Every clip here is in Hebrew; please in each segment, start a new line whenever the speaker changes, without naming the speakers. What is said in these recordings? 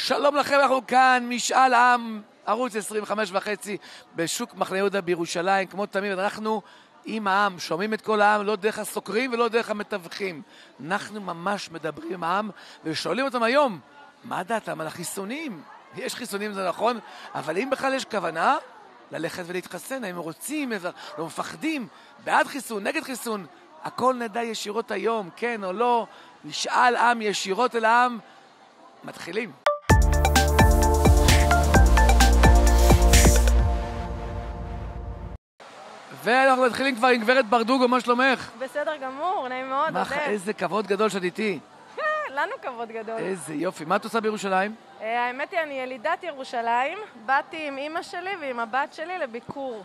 שלום לכם, אנחנו כאן, משאל עם, ערוץ 25 וחצי, בשוק מחנה יהודה בירושלים. כמו תמיד, אנחנו עם העם, שומעים את כל העם, לא דרך הסוקרים ולא דרך המתווכים. אנחנו ממש מדברים עם העם ושואלים אותם היום, מה דעתם על החיסונים? יש חיסונים, זה נכון, אבל אם בכלל יש כוונה ללכת ולהתחסן, האם רוצים, לא מפחדים, בעד חיסון, נגד חיסון, הכל נדע ישירות היום, כן או לא, משאל עם ישירות אל העם. מתחילים. ואנחנו מתחילים כבר עם גברת ברדוגו, מה שלומך?
בסדר גמור, נעים מאוד,
מה,
עודד.
איזה כבוד גדול שאת איתי.
כן, לנו כבוד גדול.
איזה יופי. מה את עושה בירושלים?
אה, האמת היא, אני ילידת ירושלים. באתי עם אימא שלי ועם הבת שלי לביקור.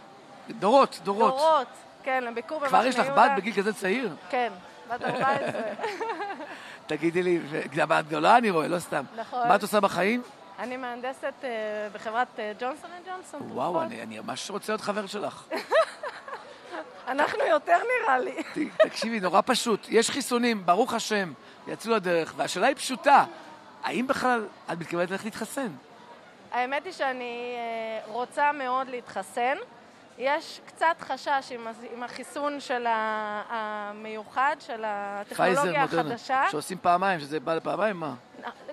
דורות, דורות.
דורות. כן, לביקור במחנה
כבר יש לך. בת בגיל כזה צעיר?
כן, בת 14.
תגידי לי, ו- בת גדולה אני רואה, לא סתם.
נכון.
מה את עושה בחיים?
אני מהנדסת אה, בחברת אה, ג'ונסון אנד ג'ונסון.
וואו, אני ממש רוצה להיות חבר שלך.
אנחנו יותר נראה לי.
תקשיבי, נורא פשוט. יש חיסונים, ברוך השם, יצאו לדרך, והשאלה היא פשוטה. האם בכלל את מתכוונת ללכת להתחסן?
האמת היא שאני אה, רוצה מאוד להתחסן. יש קצת חשש עם, עם החיסון של המיוחד, של
פייזר,
הטכנולוגיה
מודרנה,
החדשה.
שעושים פעמיים, שזה בא לפעמיים, מה?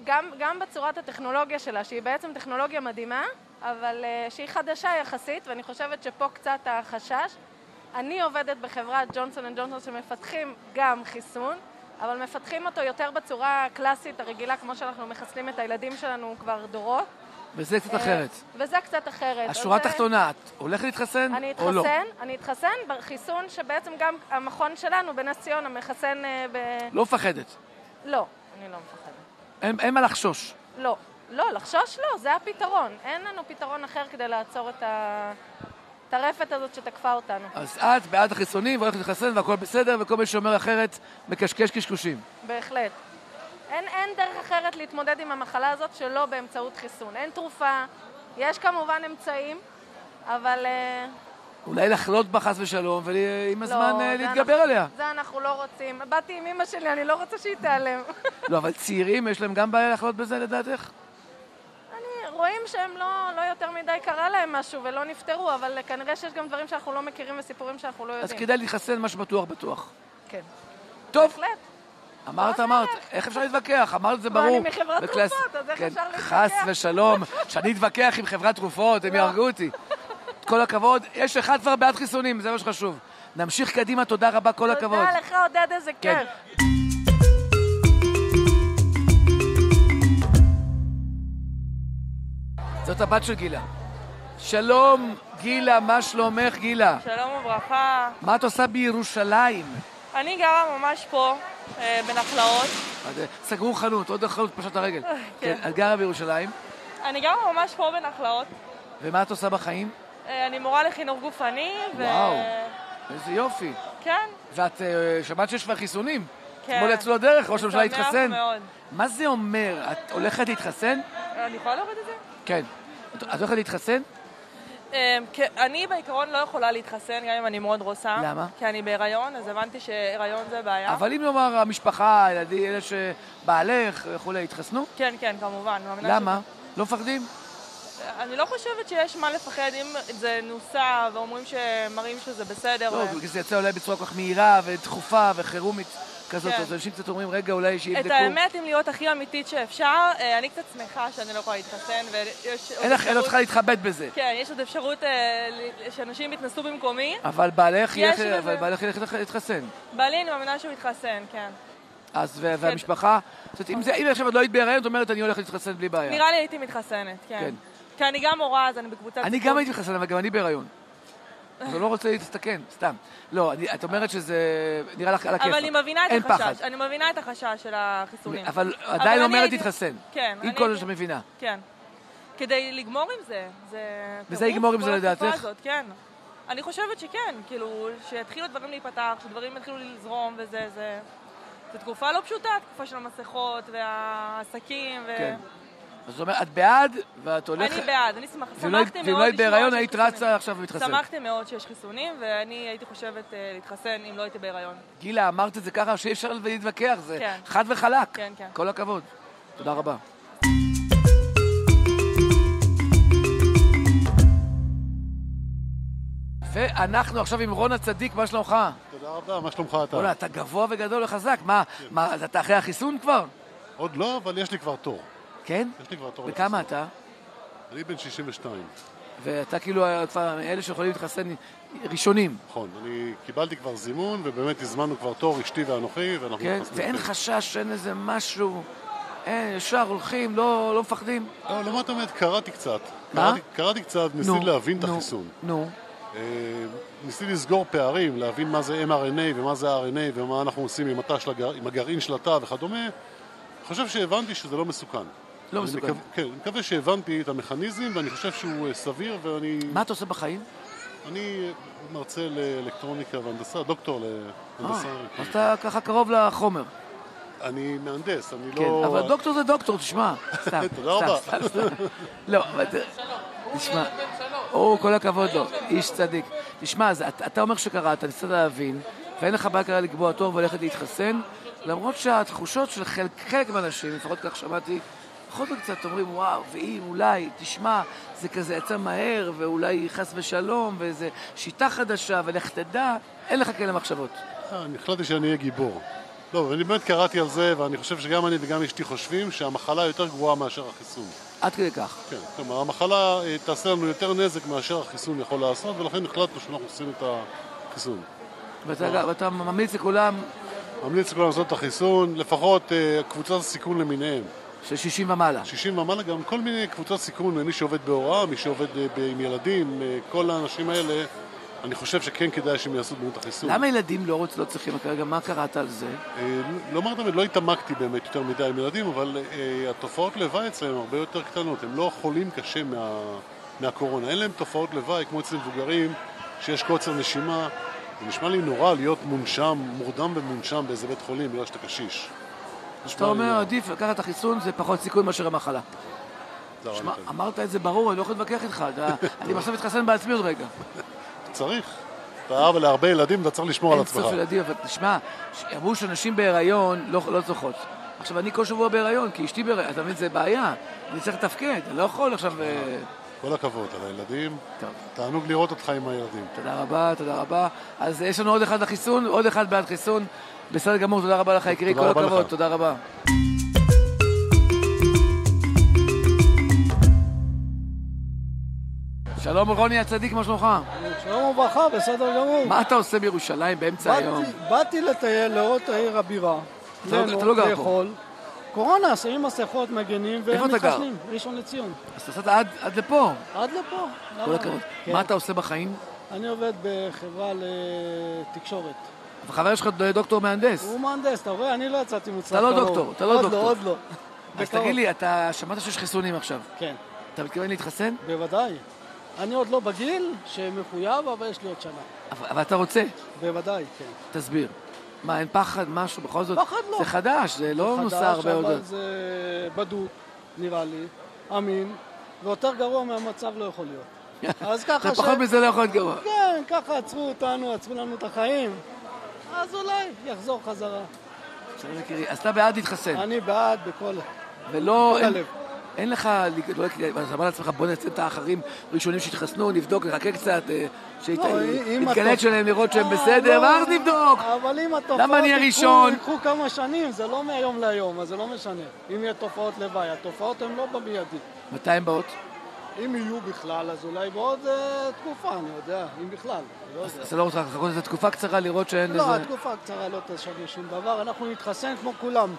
גם, גם בצורת הטכנולוגיה שלה, שהיא בעצם טכנולוגיה מדהימה, אבל אה, שהיא חדשה יחסית, ואני חושבת שפה קצת החשש. אני עובדת בחברת ג'ונסון אנד ג'ונסון שמפתחים גם חיסון, אבל מפתחים אותו יותר בצורה הקלאסית, הרגילה, כמו שאנחנו מחסנים את הילדים שלנו כבר דורות.
וזה קצת
אה,
אחרת.
וזה קצת אחרת.
השורה התחתונה, את הולכת להתחסן
אני
או לא?
אני אתחסן בחיסון שבעצם גם המכון שלנו בנס ציונה מחסן אה, ב...
לא מפחדת.
לא, אני לא מפחדת.
אין אין מה לחשוש.
לא. לא, לחשוש לא, זה הפתרון. אין לנו פתרון אחר כדי לעצור את הטרפת הזאת שתקפה אותנו.
אז את בעד החיסונים והולכת להתחסן והכל בסדר, וכל מי שאומר אחרת מקשקש קשקושים.
בהחלט. אין, אין דרך אחרת להתמודד עם המחלה הזאת שלא באמצעות חיסון. אין תרופה, יש כמובן אמצעים, אבל... אה,
אולי לחלות בה חס ושלום, ועם הזמן
לא,
אה, להתגבר
אנחנו-
עליה.
זה אנחנו לא רוצים. באתי עם אמא שלי, אני לא רוצה שהיא תיעלם.
לא, אבל צעירים, יש להם גם בעיה לחלות בזה לדעתך?
רואים שהם לא, לא יותר מדי קרה להם משהו ולא נפטרו, אבל כנראה שיש גם דברים שאנחנו לא מכירים וסיפורים שאנחנו לא
אז
יודעים.
כדאי להתחסן מה שבטוח בטוח.
כן.
טוב,
בהחלט.
אמרת,
בוא
אמרת. איך אפשר להתווכח? אמרת זה ברור.
אני מחברת תרופות, אז איך
כן,
אפשר להתווכח?
חס ושלום, שאני אתווכח עם חברת תרופות, הם
לא.
יהרגו אותי. כל הכבוד, יש אחד כבר בעד חיסונים, זה מה שחשוב. נמשיך קדימה, תודה רבה, כל הכבוד.
תודה לך, עודד, איזה
כן.
כיף.
זאת הבת של גילה. שלום, גילה, מה שלומך, גילה?
שלום וברכה.
מה את עושה בירושלים?
אני גרה ממש פה, אה, בנחלאות.
אה, סגרו חנות, עוד חנות פשט הרגל. כן, את גרה בירושלים,
אני גרה ממש פה בנחלאות.
ומה את עושה בחיים?
אה, אני מורה לחינוך גופני, ו...
וואו. איזה יופי.
כן,
ואת אה, שמעת שיש כבר חיסונים?
כן.
אתמול יצאו לדרך, ראש הממשלה התחסן.
מאוד.
מה זה אומר? את הולכת להתחסן?
אני יכולה להוריד את זה?
כן. את את הולכת להתחסן?
אה, כן, אני בעיקרון לא יכולה להתחסן, גם אם אני מאוד רוצה.
למה?
כי אני בהיריון, אז הבנתי שהיריון זה בעיה.
אבל אם נאמר המשפחה, הילדים, אלה שבעלך וכולי, התחסנו?
כן, כן, כמובן.
למה? לא מפחדים?
אני לא חושבת שיש מה לפחד אם זה נוסע ואומרים שמראים שזה בסדר.
לא,
ו-
בגלל זה יצא אולי בצורה כל כך מהירה ודחופה וחירומית כזאת,
כן.
אז אנשים קצת אומרים, רגע, אולי שיבדקו.
את האמת, אם להיות הכי אמיתית שאפשר, אה, אני קצת שמחה שאני לא יכולה להתחסן,
אין לך, אין לך להתחבט בזה.
כן, יש עוד אפשרות אה, שאנשים יתנסו במקומי.
אבל בעלך ילך, להתחסן.
בעלי, אני מאמינה שהוא יתחסן, כן.
אז, ו- והמשפחה, זאת אומרת, אם זה- אם עכשיו את לא היית בהיריון, את אומרת, אני הולכת להתחסן בלי בעיה.
נראה לי הייתי מתחסנת, כן.
כן.
כי אני גם מורה, אז אני בקבוצת...
אני. גם הייתי מתחסן, אבל גם אני בהיריון. אז אני לא רוצה להסתכן, סתם. לא, אני- את אומרת שזה נראה לך על הכיף.
אבל אני מבינה את החשש.
פחד.
אני מבינה את החשש של החיסונים.
אבל
אבל
עדיין אומרת להתחסן.
כן.
עם כל
הייתי-
שאת מבינה.
כן. כדי לגמור עם זה. זה...
וזה יגמור עם זה לדעתך?
כן. אני חושבת שכן, כאילו, שיתחילו דברים להיפתח, שדברים יתחילו לזרום וזה, זה... זו תקופה לא פשוטה, תקופה של המסכות והעסקים ו...
כן. אז זאת אומרת, את בעד, ואת הולכת...
אני בעד, אני שמח,
שמחתי מאוד
לשמוע
ואם לא היית
לא
בהיריון, היית רצה עכשיו ומתחסנת.
שמחתי מאוד שיש חיסונים, ואני הייתי חושבת אה, להתחסן אם לא הייתי בהיריון.
גילה, אמרת את זה ככה שאי אפשר להתווכח, זה
כן.
חד וחלק.
כן, כן.
כל הכבוד. תודה רבה. ואנחנו עכשיו עם רון הצדיק, מה שלומך?
תודה רבה, מה שלומך אתה?
רון, אתה גבוה וגדול וחזק, מה, כן. אתה אחרי החיסון כבר?
עוד לא, אבל יש לי כבר תור.
כן? וכמה. אתה?
אני בן 62.
ואתה כאילו כבר אלה שיכולים להתחסן ראשונים.
נכון, אני קיבלתי כבר זימון, ובאמת הזמנו כבר תור, אשתי ואנוכי, ואנחנו
כן?
מתחסנים.
ואין חשש שאין איזה משהו... אין, ישר הולכים, לא, לא מפחדים.
לא, למה אתה אומר? קראתי קצת.
מה?
קראתי- קראתי קצת, ניסיתי להבין את החיסון.
נו,
אה, ניסיתי לסגור פערים, להבין מה זה mRNA ומה זה RNA ומה אנחנו עושים. עם הגרעין של התא וכדומה. אני חושב שהבנתי שזה לא מסוכן.
לא מסוכן.
כן, אני מקווה שהבנתי את המכניזם ואני חושב שהוא אה, סביר ואני
מה אתה עושה בחיים?
אני מרצה לאלקטרוניקה והנדסה, דוקטור להנדסה.
אה, אז אתה ככה קרוב לחומר.
אני מהנדס, אני
כן,
לא...
אבל דוקטור זה דוקטור, תשמע. סתם, סתם. סתם. לא, אבל תשמע, או, כל הכבוד לו, איש צדיק. תשמע, אתה אומר שקראת, ניסית להבין, ואין לך בעיה כרגע לקבוע תור וללכת להתחסן, למרות שהתחושות של חלק מהאנשים, לפחות כך שמעתי, בכל זאת קצת אומרים, וואו, ואם אולי, תשמע, זה כזה יצא מהר, ואולי חס ושלום, ואיזה שיטה חדשה, ולך תדע, אין לך כאלה מחשבות.
אני החלטתי שאני אהיה גיבור. לא, ואני באמת קראתי על זה, ואני חושב שגם אני וגם אשתי חושבים שהמחלה יותר גרועה מאשר החיסון.
עד כדי כך.
כן, כלומר, המחלה אה, תעשה לנו יותר נזק מאשר החיסון יכול לעשות, ולכן החלטנו שאנחנו עושים את החיסון.
ואתה, ואתה ממליץ לכולם
ממליץ לכולם לעשות את החיסון, לפחות אה, קבוצות הסיכון למיניהם.
של 60 ומעלה.
60 ומעלה גם כל מיני קבוצות סיכון, מי שעובד בהוראה, מי שעובד אה, עם ילדים, אה, כל האנשים האלה, אני חושב שכן כדאי שהם יעשו את החיסון.
למה ילדים לא רוצים, לא צריכים כרגע? מה קראת על זה?
לומר את האמת, לא התעמקתי באמת יותר מדי עם ילדים, אבל התופעות לוואי אצלם הרבה יותר קטנות. הם לא חולים קשה מה, מהקורונה. אין להם תופעות לוואי כמו אצל מבוגרים, שיש קוצר נשימה. זה נשמע לי נורא להיות מונשם, מורדם ומונשם באיזה בית חולים בגלל שאתה קשיש.
אתה אומר,
נורא.
עדיף לקחת את החיסון, זה פחות סיכוי מאשר המחלה.
זה
שמע. אמרת את זה ברור, אני לא יכול להתווכח איתך. אני בסוף מתחסן בעצמי עוד רגע.
צריך. אתה אבא להרבה ילדים, אתה צריך לשמור על
אין
עצמך.
סוף ילדים, אבל תשמע, אמרו שנשים בהיריון לא לא זוכות. עכשיו, אני כל שבוע בהיריון, כי אשתי בהיריון, אתה מבין, זה בעיה. אני צריך לתפקד, אני לא יכול עכשיו...
כל הכבוד על הילדים.
טוב,
תענוג לראות אותך עם הילדים.
תודה רבה, תודה רבה. אז יש לנו עוד אחד לחיסון, עוד אחד בעד חיסון. בסדר גמור, תודה רבה לך, יקירי, כל הכבוד,
לך.
תודה רבה. שלום רוני הצדיק, מה שלומך?
שלום וברכה, בסדר גמור.
מה אתה עושה בירושלים באמצע היום?
באתי- באתי לטייל, לראות את העיר הבירה.
אתה לא-
ליהנות,
אתה לא גר פה.
קורונה, שמים מסכות, מגנים
גר?
ומתחסנים. ראשון לציון.
אז אתה נסעת עד- עד לפה,
עד לפה.
כל
למה?
הכבוד.
כן.
מה אתה עושה בחיים?
אני עובד בחברה לתקשורת.
וחבר שלך דוקטור מהנדס.
הוא מהנדס, אתה רואה? אני לא יצאתי מצד
אתה לא. דוקטור, אתה לא
עוד
דוקטור.
לא, עוד לא.
אז. תגיד לי, אתה שמעת שיש חיסונים עכשיו.
כן,
אתה מתכוון להתחסן?
בוודאי. אני עוד לא בגיל שמחויב, אבל יש לי עוד שנה.
אבל אתה רוצה,
בוודאי, כן.
תסביר. מה, אין פחד, משהו? בכל זאת,
פחד לא.
זה חדש, זה לא נוסע
חדש,
הרבה עוד.
אבל זה בדוק, נראה לי, אמין, ויותר גרוע מהמצב לא יכול להיות. אז ככה
זה
ש...
פחות מזה לא יכול להיות גרוע.
כן, ככה עצרו אותנו, עצרו לנו את החיים, אז אולי יחזור חזרה.
אז אתה בעד להתחסן,
אני בעד בכל...
ולא,
כל
אין-
הלב.
אין לך, לא, אתה אומר לעצמך, בוא נצא את האחרים ראשונים שהתחסנו, נבדוק, נחכה קצת, אה,
לא,
שיתגלד
התופ-
שלהם, לראות שהם
אה,
בסדר,
לא,
ואז נבדוק.
אבל אם התופעות
אני
ייקחו-? ייקחו כמה שנים, זה לא מהיום להיום, אז זה לא משנה. אם יהיו תופעות לוואי, התופעות הן לא במיידי.
מתי הן באות?
אם יהיו בכלל, אז אולי בעוד אה, תקופה, אני יודע, אם בכלל. אני לא.
אז אתה לא רוצה לחכות איזו תקופה קצרה לראות שאין
לא,
איזה...
התקופה הקצרה לא תשנה שום דבר, אנחנו נתחסן כמו כולם.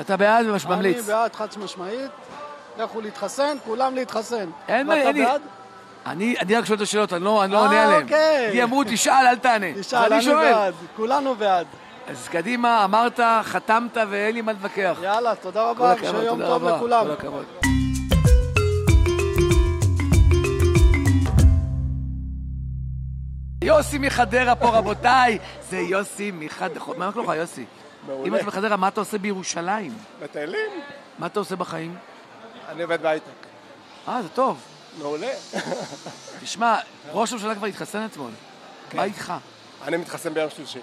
אתה בעד
אני
וממליץ.
בעד חד משמעית, לכו להתחסן, כולם להתחסן.
אין-
ואתה
אין לי-? אני אני רק שואל את השאלות, אני לא אני לא
אה,
עונה עליהן.
אוקיי.
לי אמרו, תשאל, אל תענה.
תשאל,
אני שואל.
בעד, כולנו בעד.
אז קדימה, אמרת, חתמת ואין לי מה להתווכח.
יאללה, תודה
כל
רבה,
הכבוד,
שיהיה יום
תודה
טוב
רבה,
לכולם.
כל הכבוד. יוסי מחדרה פה, רבותיי. זה יוסי מחדרה. מה קורה לך, יוסי? אם אתה מחדרה, מה אתה עושה בירושלים?
מטיילים?
מה אתה עושה בחיים?
אני עובד בהייטק.
אה, זה טוב.
מעולה.
תשמע, ראש הממשלה כבר התחסן אתמול. מה איתך?
אני מתחסן ביום שלישי.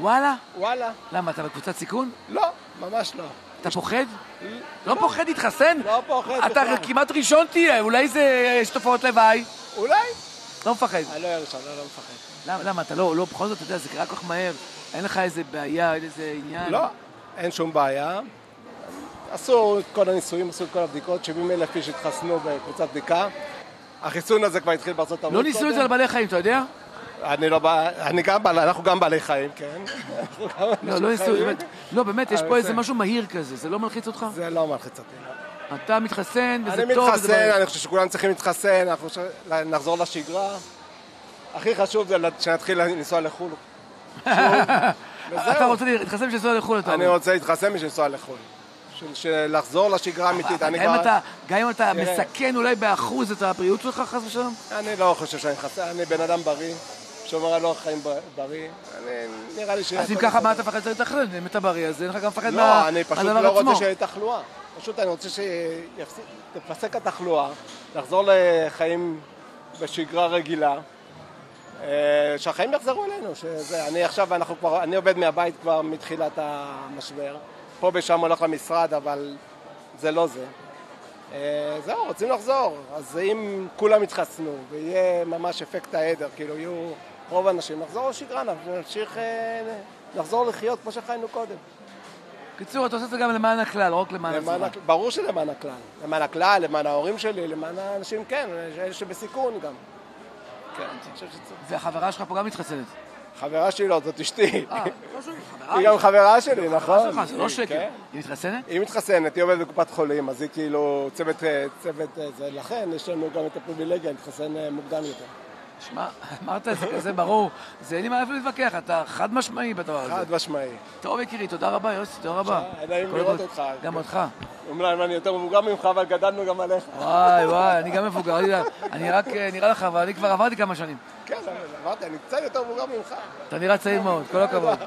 וואלה?
וואלה.
למה, אתה בקבוצת סיכון?
לא, ממש לא.
אתה פוחד? לא פוחד להתחסן?
לא פוחד
אתה. כמעט ראשון תהיה, אולי זה, יש תופעות לוואי.
אולי?
לא מפחד.
אני לא אהיה ראשון, לא, לא מפחד.
למה, למה, אתה לא, לא, בכל זאת, אתה יודע, זה קרה כל כך מהר. אין לך איזה בעיה, אין איזה עניין.
לא, אין שום בעיה. עשו את כל הניסויים, עשו את כל הבדיקות, 70 אלף איש התחסנו בקבוצת בדיקה. החיסון הזה כבר התחיל בארצות הברית.
לא ניסו את זה על בעלי חיים, אתה יודע?
אני לא בא... אני גם בעל... אנחנו גם בעלי חיים, כן.
לא, לא ניסו. לא, באמת, יש
אבל
פה איזה
זה-
משהו מהיר כזה, זה לא מלחיץ אותך?
זה לא מלחיץ אותי. לא.
אתה מתחסן, וזה
אני
טוב, וזה
מתחסן. אני חושב שכולם צריכים להתחסן, אנחנו נחזור לשגרה. הכי חשוב זה שנתחיל לנסוע לחו"ל.
אתה. רוצה להתחסן בשביל לנסוע לחו"ל, אתה
אני
אומר.
רוצה להתחסן בשביל לנסוע לחו"ל. של- של לחזור לשגרה האמיתית. אני
גם
כבר...
אתה- גם אם אתה
תראה.
מסכן אולי באחוז את הבריאות שלך, חס ושלום?
אני לא חושב שאני מתחסן, אני בן אדם בריא, שומר על אורח חיים בר- בריא. אני, נראה לי ש...
אז אם ככה, מה אתה מפחד להתחסן? אם אתה בריא, אז אין לך גם מפחד
לא,
מה-
אני פשוט
מהדבר
לא
עצמו.
רוצה שיהיה תחלואה. פשוט אני רוצה שתפסק התחלואה, לחזור לחיים בשגרה רגילה, אה, שהחיים יחזרו אלינו. שזה, אני עכשיו, אנחנו כבר, אני עובד מהבית כבר מתחילת המשבר. פה ושם הולך למשרד, אבל זה לא זה. אה, זהו, רוצים לחזור. אז אם כולם יתחסנו ויהיה ממש אפקט העדר, כאילו יהיו רוב האנשים, נחזור לשגרה, נמשיך, אה, נחזור לחיות כמו שחיינו קודם.
קיצור, אתה עושה את זה גם למען הכלל, לא רק למען.
הכ- ברור שלמען הכלל. למען הכלל, למען ההורים שלי, למען האנשים, כן, אלה שבסיכון גם. כן, אני חושב שצריך.
והחברה שלך פה גם מתחסנת.
חברה שלי לא, זאת אשתי.
אה, לא
היא גם חברה שלי, נכון?
שלך, זה לא שקר.
כן.
היא מתחסנת?
היא מתחסנת, היא עובדת בקופת חולים, אז היא כאילו צוות, אה, צוות אה, זה, לכן יש לנו גם את הפריבילגיה להתחסן מוקדם יותר.
שמע, אמרת את זה כזה ברור, זה אין לי מה איפה להתווכח, אתה חד משמעי בדבר הזה.
חד משמעי.
טוב יקירי, תודה רבה יוסי, תודה רבה.
אה, נעים לראות. אותך.
גם אותך.
אומנם אני יותר מבוגר ממך, אבל גדלנו גם עליך.
וואי וואי, אני גם מבוגר, אני- אני רק אה, נראה לך, אבל אני כבר עברתי כמה שנים.
כן, אמרתי, אני קצת יותר מבוגר ממך.
אתה נראה צעיר מאוד, כל הכבוד.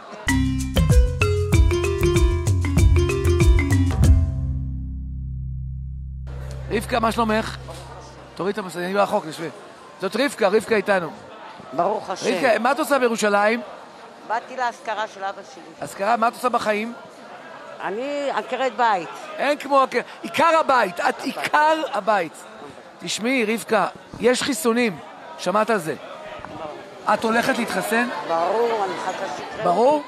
רבקה, מה שלומך? תוריד את המסעדה, אני רחוק, נשווה. זאת רבקה, רבקה איתנו.
ברוך השם.
רבקה, מה את עושה בירושלים?
באתי לאזכרה של אבא שלי.
אזכרה, מה את עושה בחיים?
אני עקרת בית.
אין כמו... הכ- עיקר הבית, את עיקר הבית. תשמעי, רבקה, יש חיסונים, שמעת על זה. את הולכת להתחסן?
ברור, אני מחכה שיקרה.
ברור?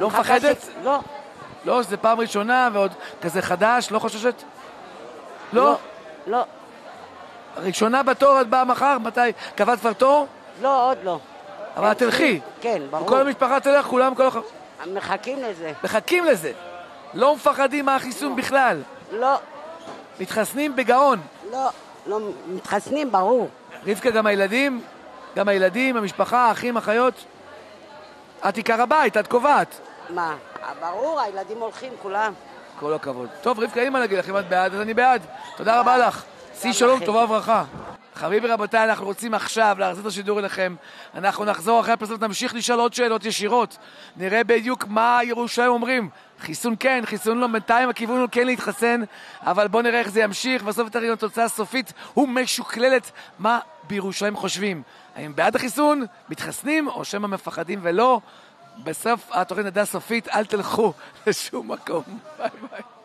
לא מפחדת?
לא,
לא, שזה פעם ראשונה ועוד כזה חדש, לא חוששת? לא?
לא, לא,
ראשונה בתור, את באה מחר? מתי? קבעת כבר תור?
לא, עוד לא.
אבל את תלכי.
כן, ברור.
כל המשפחה תלך, כולם, כל.
מחכים לזה.
מחכים לזה. לא מפחדים מהחיסון בכלל.
לא,
מתחסנים בגאון.
לא, לא, מתחסנים, ברור.
רבקה, גם הילדים? גם הילדים, המשפחה, האחים, אחיות? את עיקר הבית, את קובעת.
מה? ברור, הילדים הולכים כולם.
כל הכבוד. טוב, רבקה, אין מה להגיד לך, אם את בעד, אז אני בעד. תודה רבה לך. שיא שלום. טובה וברכה. חביבי רבותיי, אנחנו רוצים עכשיו להחזיר את השידור אליכם. אנחנו נחזור אחרי הפרסומת, נמשיך לשאול עוד שאלות ישירות. נראה בדיוק מה ירושלים אומרים. חיסון כן, חיסון לא, בינתיים הכיוון הוא כן להתחסן, אבל בואו נראה איך זה ימשיך, בסוף תראי גם תוצאה סופית ומשוקללת מה בירושלים חושבים. האם בעד החיסון, מתחסנים, או שמא מפחדים ולא? בסוף התוכנית נדע סופית, אל תלכו לשום מקום. ביי ביי.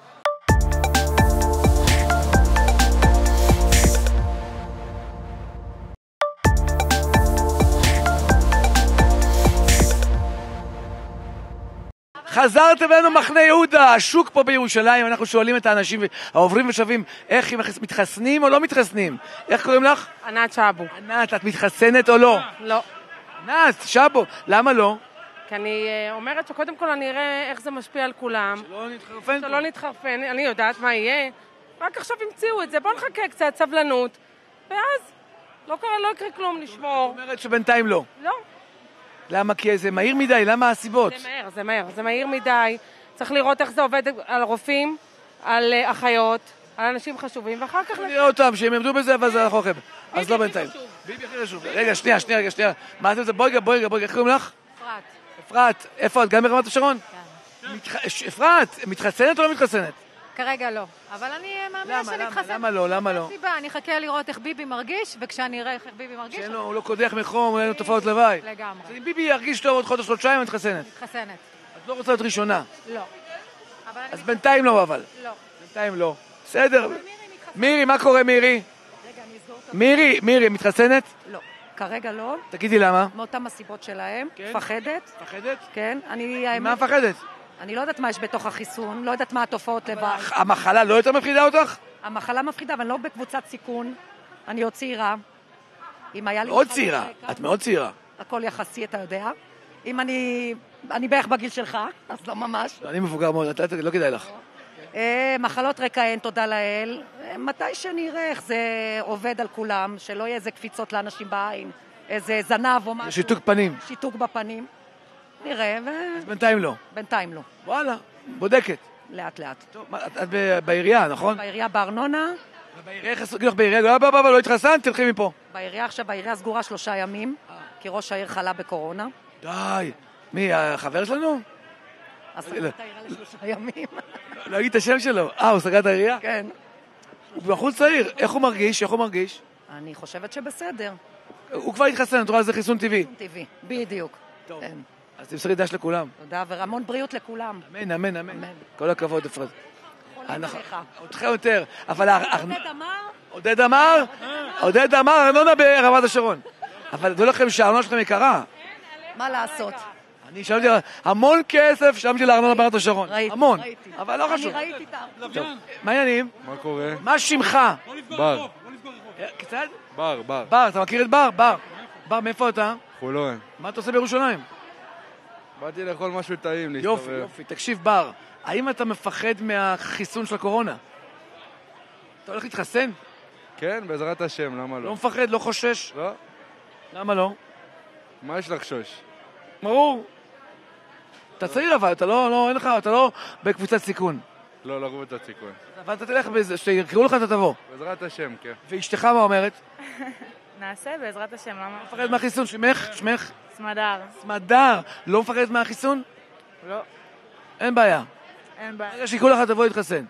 חזרתם אלינו מחנה יהודה, השוק פה בירושלים, אנחנו שואלים את האנשים העוברים ושבים איך הם מתחסנים או לא מתחסנים. איך קוראים לך?
ענת שבו.
ענת, את מתחסנת או לא?
לא.
ענת, שבו, למה לא?
כי אני אה, אומרת שקודם כל אני אראה איך זה משפיע על כולם.
לא נתחרפן
שלא נתחרפן, אני יודעת מה יהיה. רק עכשיו המציאו את זה, בואו נחכה קצת, סבלנות. ואז לא קרה, לא יקרה כלום, נשמור.
זאת אומרת שבינתיים לא.
לא,
למה? כי זה מהיר מדי, למה הסיבות?
זה מהר, זה מהר, זה מהיר מדי. צריך לראות איך זה עובד על רופאים, על אה, אחיות, על אנשים חשובים, ואחר כך...
נראה אותם, שהם יעמדו בזה, אבל זה אנחנו אחרי. אז לא בינתיים. ביבי הכי חשוב. רגע, שנייה, שנייה, רגע, שנייה. מה אתם זה? בואי רגע, בואי רגע, בואי איך קוראים לך?
אפרת.
אפרת. איפה את? גם ברמת השרון? ש- אפרת, מתחסנת או לא מתחסנת?
כרגע לא. אבל אני אה, מאמינה
למה,
שאני
למה,
אתחסן.
למה לא, למה לא?
סיבה, אני אחכה לראות איך ביבי מרגיש, וכשאני אראה איך ביבי מרגיש,
שאין לו, הוא לא קודח מחום, אין לו תופעות לוואי. אז
לגמרי.
אם ביבי ירגיש טוב עוד חודש, חודשיים, את מתחסנת.
מתחסנת.
את לא רוצה להיות ראשונה.
לא. אני...
אז בינתיים לא, אבל.
לא.
בינתיים לא. בסדר.
מירי
מה קורה, מירי?
אני.
מירי, מירי, מתחסנת?
לא. כרגע לא,
תגידי למה.
מאותן הסיבות שלהם.
כן?
מפחדת,
מפחדת?
כן. אני,
מה
האמת,
מפחדת?
אני לא יודעת מה יש בתוך החיסון, לא יודעת מה התופעות לוואי.
המחלה לא יותר מפחידה אותך?
המחלה מפחידה, אבל אני לא בקבוצת סיכון. אני עוד צעירה. אם היה לי... מחלה
צעירה.
ברקע,
את מאוד צעירה.
הכל יחסי, אתה יודע. אם אני... אני בערך בגיל שלך, אז לא ממש.
אני מבוגר מאוד, את- לא כדאי לך.
אה, מחלות רקע אין, תודה לאל. אה, מתי שנראה איך זה עובד על כולם, שלא יהיה איזה קפיצות לאנשים בעין, איזה זנב או משהו.
שיתוק פנים.
שיתוק בפנים. נראה,
בינתיים לא.
ובינתיים לא,
וואלה, בודקת.
לאט לאט.
טוב, את את בעירייה, נכון?
בעירייה בארנונה,
בעירייה, איך עשו לך בעירייה? לא, בוא, בוא, לא התחסנת, תלכי מפה.
בעירייה עכשיו, בעירייה סגורה שלושה ימים, כי ראש העיר חלה בקורונה.
די. מי, החבר שלנו?
אז סגרו את העירייה לשלושה ימים.
לא אגיד את השם שלו. אה, הוא סגר את העירייה?
כן.
הוא בחור צעיר. איך הוא מרגיש? איך הוא מרגיש?
אני חושבת שבסדר,
הוא כבר התחסן, את רואה, זה חיסון טבעי.
טבעי, בדיוק.
טוב. אז תמסרי דש לכולם.
תודה, והמון בריאות לכולם.
אמן, אמן, אמן. כל הכבוד, אפרת. אותך יותר. אבל...
עודד אמר,
עודד אמר? עודד אמר, ארנונה ברמת השרון. אבל תדעו לכם שהארנונה שלכם יקרה.
מה לעשות?
אני שמתי המון כסף, שמתי לארנונה ברמת השרון.
ראיתי,
המון.
ראיתי.
אבל לא
אני
חשוב.
ראיתי את ה...
טוב. מה העניינים?
מה קורה?
מה שמך?
בר,
קצת?
בר, בר.
בר, אתה מכיר את בר? בר. בר, מאיפה אתה?
חולון.
מה אתה עושה בירושלים?
באתי לאכול משהו טעים, להסתובב.
יופי, יופי. תקשיב, בר, האם אתה מפחד מהחיסון של הקורונה? אתה הולך להתחסן?
כן, בעזרת השם, למה
לא
לא?
מפחד, לא חושש?
לא?
למה לא?
מה יש לחשוש?
ברור. אתה צעיר אבל, אתה לא, לא, אין לך, אתה לא בקבוצת סיכון.
לא, לא את הסיכון.
אבל אתה תלך בזה, שירכבו לך אתה תבוא.
בעזרת השם, כן.
ואשתך מה אומרת?
נעשה בעזרת השם, למה?
מפחד מהחיסון, שמך? שמך?
סמדר.
סמדר. לא מפחדת מהחיסון?
לא,
אין בעיה.
אין בעיה.
ברגע שיקראו לך תבוא להתחסן.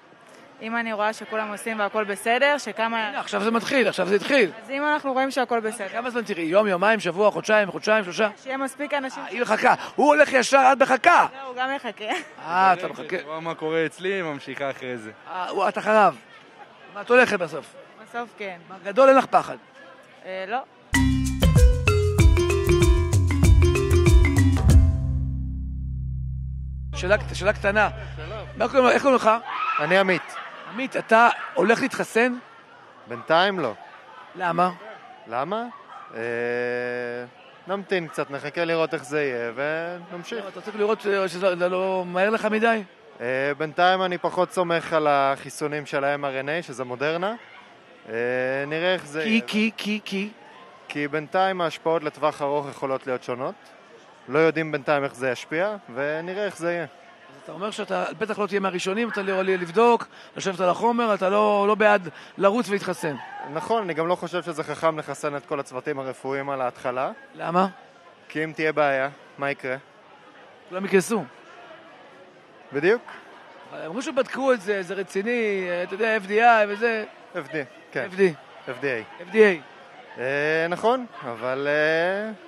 אם אני רואה שכולם עושים והכל בסדר, שכמה...
הנה, עכשיו זה מתחיל, עכשיו זה התחיל.
אז אם אנחנו רואים שהכל בסדר,
כמה זמן תראי? יום, יומיים, שבוע, חודשיים, חודשיים, שלושה?
שיהיה מספיק אנשים...
היא מחכה. הוא הולך ישר, את מחכה.
זהו, גם יחכה.
אה, אתה מחכה.
רואה מה קורה אצלי, ממשיכה אחרי זה.
אה, הוא- את אחריו. מה, את הולכת בסוף?
בסוף כן.
גדול אין לך פחד.
אה, לא.
שאלה, שאלה קטנה. מה קוראים? איך קוראים לך?
אני עמית.
עמית, אתה הולך להתחסן?
בינתיים לא.
למה?
למה? אה, נמתין קצת, נחכה לראות איך זה יהיה ונמשיך.
אתה צריך לראות אה, שזה זה לא מהר לך מדי?
אה, בינתיים אני פחות סומך על החיסונים של ה-mRNA, שזה מודרנה. אה, נראה איך זה
כי,
יהיה.
כי, כי, כי.
כי בינתיים ההשפעות לטווח ארוך יכולות להיות שונות. לא יודעים בינתיים איך זה ישפיע, ונראה איך זה יהיה.
אז אתה אומר שאתה בטח לא תהיה מהראשונים, אתה לא לבדוק, לשבת על החומר, אתה לא, לא בעד לרוץ ולהתחסן.
נכון, אני גם לא חושב שזה חכם לחסן את כל הצוותים הרפואיים על ההתחלה,
למה?
כי אם תהיה בעיה, מה יקרה?
כולם יקרסו.
בדיוק.
אמרו שבדקו את זה, זה רציני, אתה יודע, FDI וזה,
FD, כן,
FD,
FDA.
FDA.
אה, נכון, אבל אה,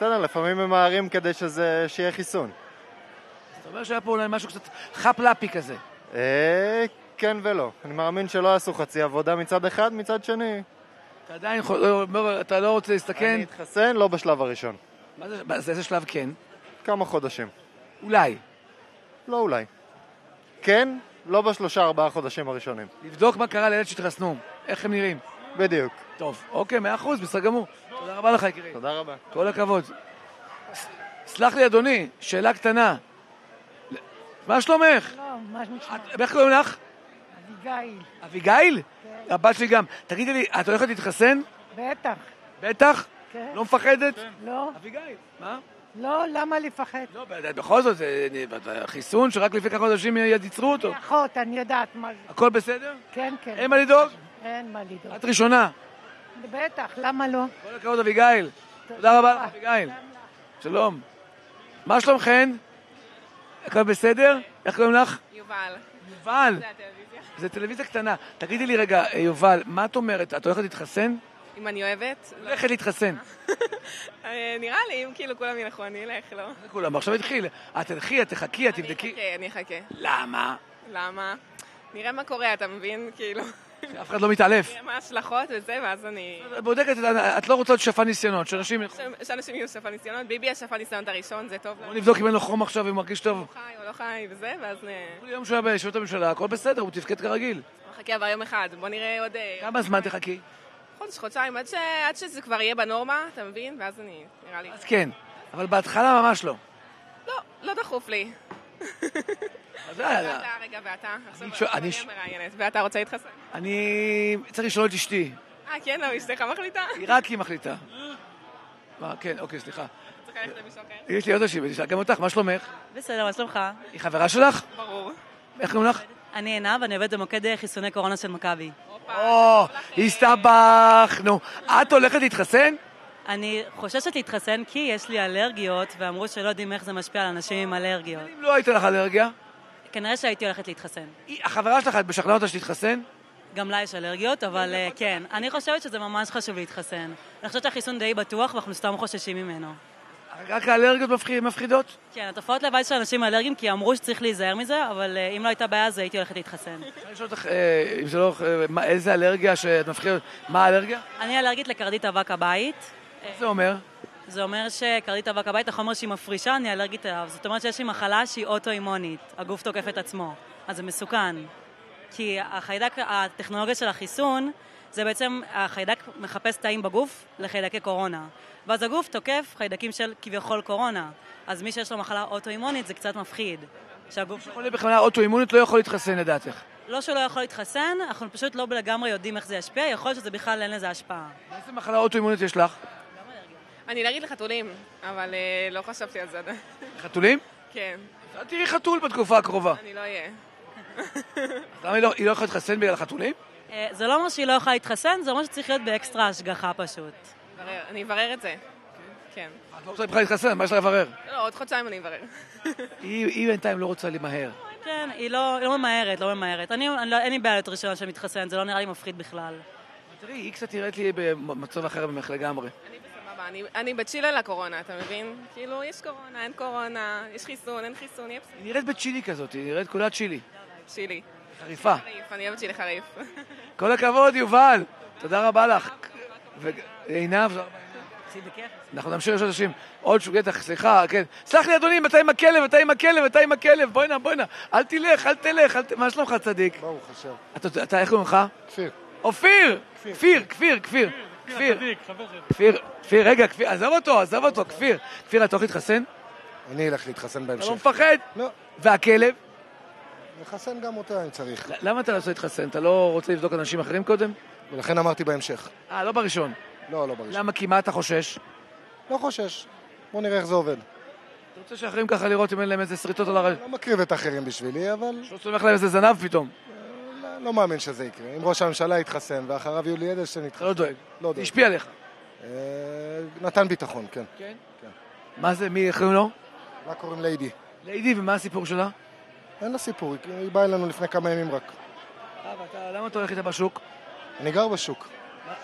בסדר, לפעמים ממהרים כדי שזה, שיהיה חיסון.
אז אתה אומר שהיה פה אולי משהו קצת חאפ-לאפי כזה.
אה, כן ולא. אני מאמין שלא עשו חצי עבודה מצד אחד, מצד שני.
אתה עדיין לא, אומר, אתה לא רוצה להסתכן?
אני אתחסן לא בשלב הראשון.
מה זה, מה זה, איזה שלב כן?
כמה חודשים.
אולי.
לא אולי. כן, לא בשלושה ארבעה חודשים הראשונים.
לבדוק מה קרה לאלה שהתחסנו, איך הם נראים.
בדיוק.
טוב, אוקיי, מאה אחוז, בסדר גמור. תודה רבה לך, יקירי.
תודה רבה.
כל הכבוד. סלח לי, אדוני, שאלה קטנה. מה שלומך?
לא, מה
איך קוראים לך?
אביגיל.
אביגיל? הבת שלי גם. תגידי לי, את הולכת להתחסן?
בטח.
בטח?
כן.
לא מפחדת?
לא,
אביגיל. מה?
לא, למה לפחד?
לא, בכל זאת, זה חיסון שרק לפני כמה חודשים ייצרו אותו.
אחות, אני יודעת מה זה.
הכל בסדר?
כן, כן.
אין מה לדאוג?
אין מה לדאוג.
את ראשונה.
בטח, למה לא?
כל הכבוד, אביגיל. תודה רבה לך, אביגיל. שלום. מה שלומכן? הכל בסדר? איך קוראים לך?
יובל.
יובל.
זה הטלוויזיה.
זה טלוויזיה קטנה. תגידי לי רגע, אה, יובל, מה את אומרת? את הולכת להתחסן?
אם אני אוהבת?
הולכת להתחסן.
אה, נראה לי, אם כאילו כולם ילכו, אני אלך, לא?
זה כולם, עכשיו התחיל. את תלכי, את תחכי, את תבדקי.
אני אחכה, אני אחכה.
למה?
למה? נראה מה קורה, אתה מבין? כאילו...
שאף אחד לא מתעלף.
מה ההשלכות וזה, ואז אני...
בודקת, את לא רוצה להיות שפע ניסיונות, שאנשים...
שאנשים יהיו שפע ניסיונות. ביבי השפע ניסיונות הראשון, זה טוב
בוא. נבדוק אם אין לו חום עכשיו ואם הוא מרגיש טוב.
חי או לא חי וזה, ואז נ...
יום שהוא היה בישיבות הממשלה, הכל בסדר, הוא תפקד כרגיל.
נחכה אבל יום אחד, בוא נראה עוד... אה,
כמה זמן תחכי?
חודש, חודשיים. עד שזה כבר יהיה בנורמה, אתה מבין? ואז אני, נראה לי...
אז כן, אבל בהתחלה ממש לא.
לא, לא דחוף לי. ואתה, רגע, ואתה? עכשיו
אני
מראיינת. ואתה רוצה להתחסן?
אני צריך לשאול את אשתי,
אה, כן, לא, אשתך מחליטה?
היא רק היא מחליטה. מה, כן, אוקיי, סליחה.
צריך ללכת למישהו אחר?
יש לי עוד אנשים, אני אשאל גם אותך, מה שלומך?
בסדר, מה שלומך?
היא חברה שלך?
ברור.
איך קוראים לך?
אני עינב, אני עובדת במוקד חיסוני קורונה של מכבי.
או, הסתבכנו. את הולכת להתחסן?
אני חוששת להתחסן כי יש לי אלרגיות, ואמרו שלא יודעים איך זה משפיע על אנשים עם אלרגיות.
אם לא הייתה לך אלרגיה,
כנראה שהייתי הולכת להתחסן.
החברה שלך, את משכנעת אותה שתתחסן?
גם לה יש אלרגיות, אבל אה, כן. אני חושבת שזה ממש חשוב להתחסן. אני חושבת שהחיסון די בטוח, ואנחנו סתם חוששים ממנו.
רק האלרגיות מפחיד- מפחידות?
כן, התופעות לוואי של אנשים אלרגיים, כי אמרו שצריך להיזהר מזה, אבל אה, אם לא הייתה בעיה, אז הייתי הולכת להתחסן.
אני שואל אותך, אה, אם זה לא... אה, מה- איזה אלרגיה שאת מפחידת? מה האלרגיה?
אני אלרגית לקרדית אבק הבית.
מה זה אומר?
זה אומר שקרדית אבק הבית, החומר שהיא מפרישה, אני אלרגית אליו. זאת אומרת שיש לי מחלה שהיא אוטואימונית. הגוף תוקף את עצמו. אז זה מסוכן. כי החיידק, הטכנולוגיה של החיסון, זה בעצם, החיידק מחפש תאים בגוף לחיידקי קורונה. ואז הגוף תוקף חיידקים של כביכול קורונה. אז מי שיש לו מחלה אוטואימונית זה קצת מפחיד. שהגוף...
חולה בחמלה אוטואימונית לא יכול להתחסן לדעתך.
לא שהוא לא יכול להתחסן, אנחנו פשוט לא לגמרי יודעים איך זה ישפיע, יכול להיות שזה בכלל אין לזה השפעה.
איזה מחלה אוטואימונית יש לך?
אני אלרגית לחתולים, אבל אה, לא חשבתי על זה עדיין.
חתולים?
כן.
אל תראי חתול בתקופה הקרובה.
אני לא אהיה.
למה היא לא היא לא יכולה להתחסן בגלל חתולים?
אה, זה לא אומר שהיא לא יכולה להתחסן, זה אומר שצריך להיות באקסטרה השגחה פשוט.
אברר, אני אברר את זה. כן.
את לא רוצה בכלל להתחסן, מה יש לה לברר?
לא, עוד חודשיים אני אברר.
היא היא בינתיים לא רוצה למהר.
כן, היא לא, היא לא ממהרת, לא ממהרת. אני, אני לא, אין לי בעיה להיות ראשונה שמתחסן, זה לא נראה לי מפחיד בכלל.
תראי, היא קצת נראית לי במצב אחר ממך לגמרי.
סבבה, אני- אני בצ'ילה לקורונה, אתה מבין? כאילו, יש קורונה, אין קורונה, יש חיסון, אין חיסון, יהיה בסדר.
היא נראית בצ'ילי כזאת, היא נראית כולה צ'ילי.
צ'ילי.
חריפה.
חריף, אני אוהבת צ'ילי חריף.
כל הכבוד, יובל. תודה רבה לך. ועינב. אנחנו נמשיך לשאול אנשים. עוד שוק, בטח, סליחה, כן. סלח לי, אדוני, מתי עם הכלב, מתי עם הכלב, מתי עם הכלב? בואי נא, בואי נא. אל תלך, אל תלך, אל ת... מה שלומך, צדיק?
ברוך השם.
אתה, אתה, איך קוראים לך?
כפיר.
אופיר! כפיר, כפיר, כפיר. כפיר. כפיר, כפיר, רגע, כפיר, עזוב אותו, עזוב אותו, כפיר. כפיר, אתה הולך להתחסן?
אני אלך להתחסן בהמשך.
אתה לא מפחד?
לא.
והכלב?
לחסן גם אותו אם צריך.
למה אתה לא רוצה להתחסן? אתה לא רוצה לבדוק אנשים אחרים קודם?
ולכן אמרתי בהמשך.
אה, לא בראשון.
לא, לא בראשון.
למה? כי מה אתה חושש?
לא חושש. בוא נראה איך זה עובד.
אתה רוצה שאחרים ככה לראות אם אין להם איזה שריטות על הרגל?
לא מקריב את האחרים בשבילי, אבל
לא צומח להם איזה זנב פתאום.
לא, מאמין שזה יקרה. אם ראש הממשלה יתחסן ואחריו יולי אדלשטיין יתחסן.
לא דואג.
לא דואג.
השפיע עליך.
אה, נתן ביטחון, כן.
כן? מה זה, מי, איך קוראים לו?
מה קוראים ליידי?
ליידי, ומה הסיפור שלה?
אין לה סיפור, היא באה אלינו לפני כמה ימים רק.
אה, ואתה, למה אתה הולך איתה בשוק?
אני גר בשוק,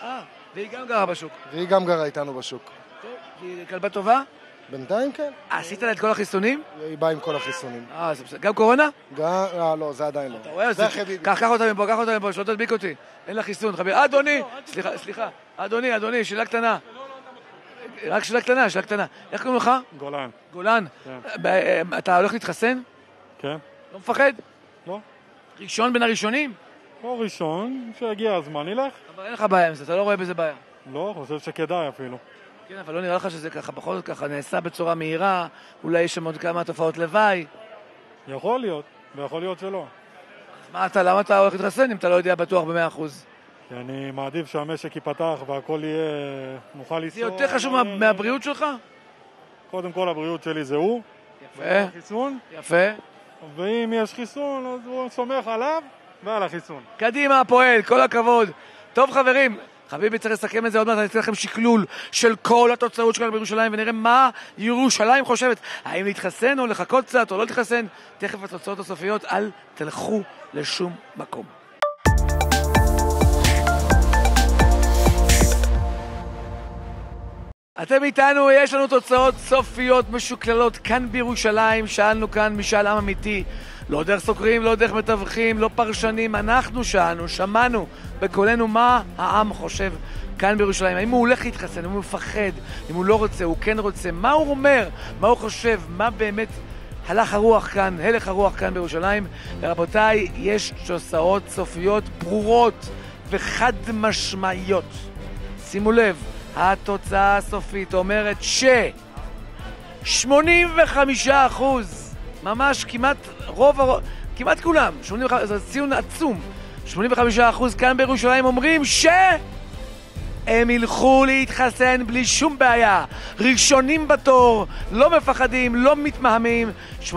אה, והיא גם גרה בשוק.
והיא גם גרה איתנו בשוק.
טוב, היא כלבה טובה?
בינתיים כן.
עשית לה את כל החיסונים?
היא באה עם כל החיסונים.
אה, זה בסדר. גם קורונה?
גם, אה, לא, זה עדיין לא.
אתה רואה?
זה
זה-
אחרי ביבי.
קח קח אותה מפה, קח אותה מפה, שלא תדביק אותי. אין לה חיסון, חביבי. אדוני! סליחה, סליחה. אדוני, אדוני, שאלה קטנה. רק שאלה קטנה, שאלה קטנה. איך קוראים לך?
גולן.
גולן.
כן.
אה, אתה הולך להתחסן?
כן.
לא מפחד?
לא.
ראשון בין הראשונים?
או ראשון, כשיגיע הזמן נלך.
אבל אין לך בעיה עם זה, אתה לא רואה בזה בעיה.
לא, חושב שכדאי אפילו.
כן, אבל לא נראה לך שזה ככה, בכל זאת ככה נעשה בצורה מהירה, אולי יש שם עוד כמה תופעות לוואי.
יכול להיות, ויכול להיות שלא.
אז מה אתה, למה אתה הולך להתחסן אם אתה לא יודע בטוח במאה אחוז?
כי אני מעדיף שהמשק ייפתח והכל יהיה... נוכל
זה
לנסוע.
יותר חשוב מה- מהבריאות שלך?
קודם כל הבריאות שלי זה הוא.
יפה.
חיסון.
יפה.
ואם יש חיסון, אז הוא סומך עליו ועל החיסון.
קדימה, הפועל, כל הכבוד. טוב, חברים, חביבי צריך לסכם את זה עוד מעט, אני אתן לכם שקלול של כל התוצאות שלנו בירושלים ונראה מה ירושלים חושבת. האם להתחסן או לחכות קצת או לא להתחסן? תכף התוצאות הסופיות, אל תלכו לשום מקום. אתם איתנו, יש לנו תוצאות סופיות משוקללות כאן בירושלים, שאלנו כאן משאל עם אמיתי לא דרך סוקרים, לא דרך מתווכים, לא פרשנים, אנחנו שאלנו, שמענו בקולנו מה העם חושב כאן בירושלים. האם הוא הולך להתחסן, האם הוא מפחד, אם הוא לא רוצה, הוא כן רוצה, מה הוא אומר, מה הוא חושב, מה באמת הלך הרוח כאן, הלך הרוח כאן בירושלים. ורבותיי, יש תוצאות סופיות ברורות וחד משמעיות. שימו לב, התוצאה הסופית אומרת ש... 85 אחוז, ממש כמעט רוב כמעט כולם, 85, זה ציון עצום. 85 אחוז כאן בירושלים אומרים ש... הם ילכו להתחסן בלי שום בעיה. ראשונים בתור, לא מפחדים, לא מתמהמים. 85%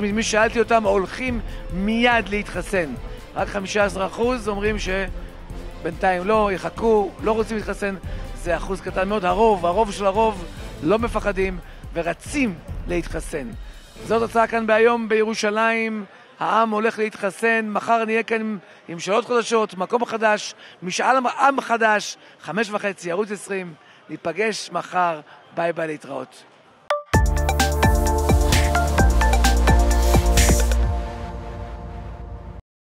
ממי ששאלתי אותם הולכים מיד להתחסן. רק 15% אומרים שבינתיים לא, יחכו, לא רוצים להתחסן. זה אחוז קטן מאוד. הרוב, הרוב של הרוב לא מפחדים ורצים להתחסן. זאת הצעה כאן בהיום בירושלים. העם הולך להתחסן, מחר נהיה כאן עם, שאלות חדשות, מקום חדש, משאל עם חדש, חמש וחצי, ערוץ עשרים, ניפגש מחר, ביי ביי להתראות.